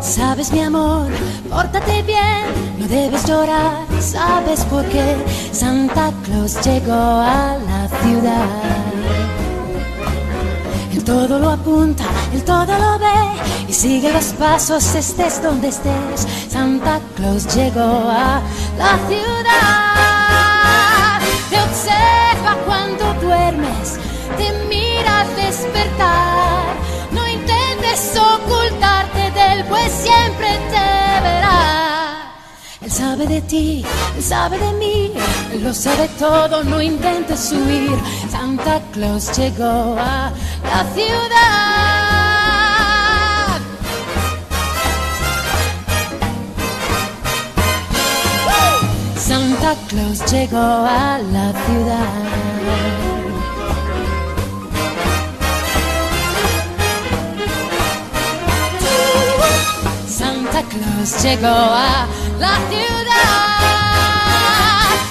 Sabes mi amor, pórtate bien, no debes llorar, sabes por qué Santa Claus llegó a la ciudad. Él todo lo apunta, él todo lo ve y sigue los pasos estés donde estés. Santa Claus llegó a la ciudad. Te observa cuando Sabe de ti, sabe de mí, lo sabe todo, no intentes huir. Santa Claus llegó a la ciudad. Santa Claus llegó a la ciudad. Claus llegó a la ciudad.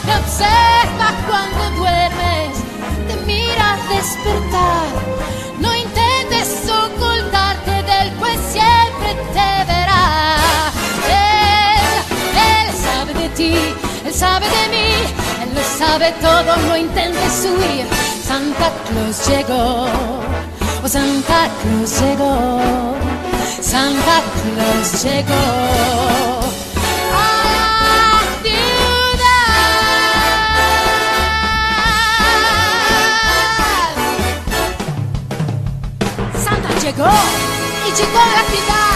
Te observa cuando duermes, te mira despertar. No intentes ocultarte del pues siempre te verá. Él, él sabe de ti, él sabe de mí, él lo sabe todo, no intentes huir. Santa Claus llegó, oh Santa Claus llegó. Santa Claus llegó a ciudad. Santa llegó y llegó a la ciudad.